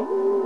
Ooh.